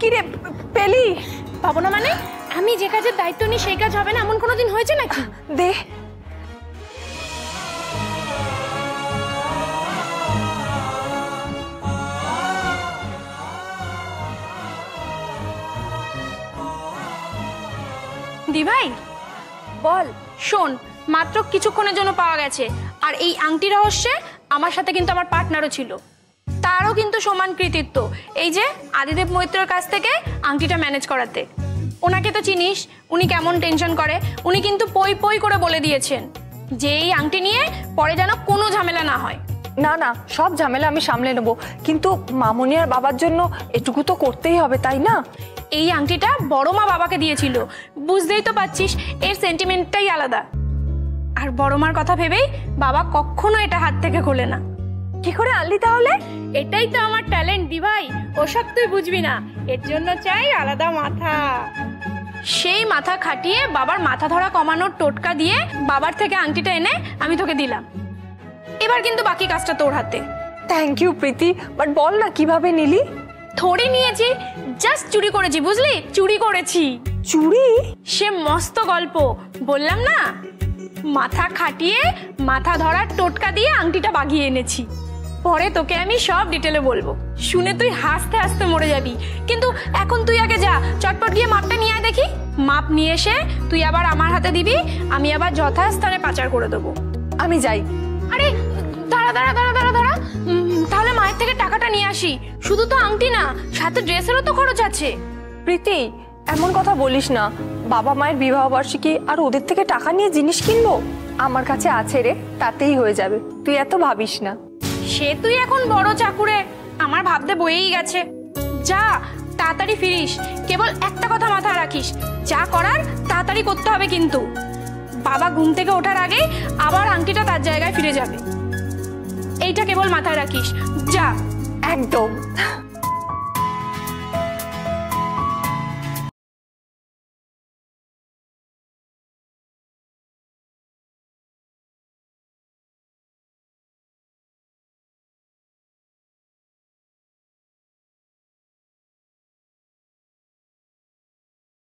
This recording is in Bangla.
কি রে পেলি? পাবো না মানে? আমি যে কাজের দায়িত্ব নিই সেই কাজ হবে না? এমন কোনোদিন হয়েছে নাকি? দে। দি ভাই বল শোন মাত্র কিছুক্ষণের জন্য পাওয়া গেছে। আর এই আংটি রহস্যে আমার সাথে কিন্তু আমার পার্টনারও ছিল। তারও কিন্তু সমান কৃতিত্ব। এই যে আদিদেব মৈত্রের কাছ থেকে আংটিটা ম্যানেজ করাতে। ওনাকে তো চিনিস উনি কেমন টেনশন করে উনি কিন্তু পই পই করে বলে দিয়েছেন যে এই আংটি নিয়ে পরে যেন কোনো ঝামেলা না হয়। না না সব ঝামেলা আমি সামলে নেব। কিন্তু মামনি আর বাবার জন্য এটুকু তো করতেই হবে তাই না? এই আংটিটা বড় মা বাবাকে দিয়েছিল। বুঝতেই তো পাচ্ছিস এর সেন্টিমেন্টটাই আলাদা। আর বড় মার কথা ভেবেই বাবা কখনো এটা হাত থেকে খোলে না। কি করে আনলি তাহলে? এটাই তো আমার ট্যালেন্ট দি ভাই ওসব তুই বুঝবি না। এর জন্য চাই আলাদা মাথা। সেই মাথা খাটিয়ে বাবার মাথা ধরা কমানোর টোটকা দিয়ে বাবার থেকে আংটিটা এনে আমি তোকে দিলাম। এবার কিন্তু বাকি কাজটা তোর হাতে। Thank you Priti. বাট বল না কীভাবে নিলি? থোড়ি নিয়েছি। জাস্ট চুরি করেছি বুঝলি? চুরি করেছি। চুরি? সে মস্ত গল্প। বললাম না? মাথা খাটিয়ে মাথা ধরার টোটকা দিয়ে আংটিটা বাগিয়ে এনেছি। পরে তোকে আমি সব ডিটেলে বলব। শুনে তুই হাসতে হাসতে মরে যাবি। কিন্তু এখন তুই আগে যা চটপট গিয়ে মাপটা নিয়ে আয় দেখি। মাপ নিয়ে এসে তুই আবার আমার হাতে দিবি আমি আবার যথাস্থানে পাচার করে দেবো। আমি যাই। আরে দাঁড়া দাঁড়া দাঁড়া দাঁড়া দাঁড়া। তাহলে মায়ের থেকে টাকাটা নিয়ে আসি। শুধু তো আংটি না সাথে ড্রেসেরও তো খরচ আছে। প্রীতি এমন কথা বলিস না। বাবা মায়ের বিবাহ বার্ষিকী আর ওদের থেকে টাকা নিয়ে জিনিস কিনবো? আমার কাছে আছে রে তাতেই হয়ে যাবে। তুই এত ভাবিস না। সে তুই এখন বড় চাকুরে। আমার ভাবতে বয়েই গেছে। যা তাড়াতাড়ি ফিরিস। কেবল একটা কথা মাথায় রাখিস। যা করার তাড়াতাড়ি করতে হবে কিন্তু। বাবা ঘুম থেকে ওঠার আগে আবার আংটিটা তার জায়গায় ফিরে যাবে। এইটা কেবল মাথায় রাখিস। যা। একদম।